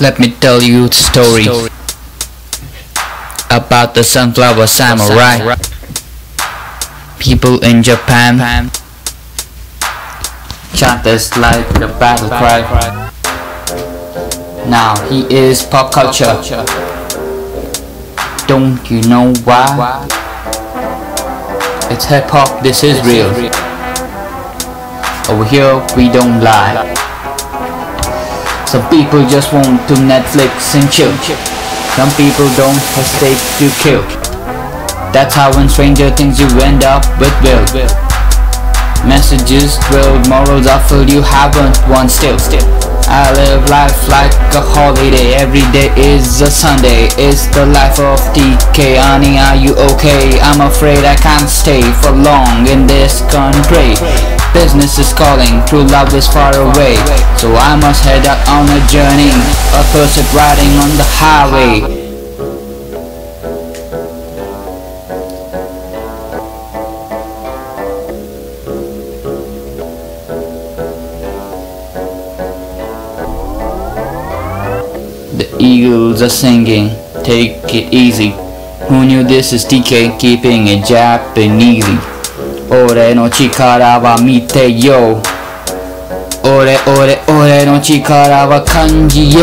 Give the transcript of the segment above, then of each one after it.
Let me tell you a story about the sunflower samurai. People in Japan chant this like the battle cry. Now he is pop culture. Don't you know why? It's hip hop, this is real. Over here we don't lie. Some people just want to Netflix and chill. Some people don't hesitate to kill. That's how in Stranger Things you end up with Will. Messages drilled, morals are filled, you haven't won still. still. I live life like a holiday, every day is a Sunday. It's the life of TK. Annie, are you okay? I'm afraid I can't stay for long in this country. Business is calling, true love is far away. So I must head out on a journey, a person riding on the highway. The eagles are singing, take it easy. Who knew this is TK keeping it Japaneasy? 俺の力は見てよ俺俺俺の力は感じよ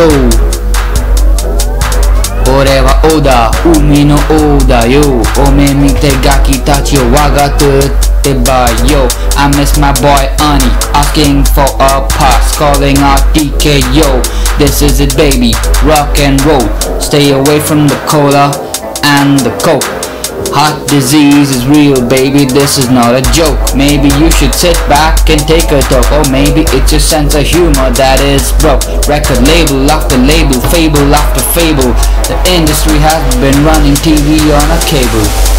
俺は王だ海の王だよおめ見てガキたちを我がとってばよ I miss my boy Ani asking for a pass calling out DK yo This is it baby rock and roll Stay away from the cola and the coke Heart disease is real baby, this is not a joke. Maybe you should sit back and take a talk Or maybe it's your sense of humor that is broke. Record label after label, fable after fable. The industry has been running TV on a cable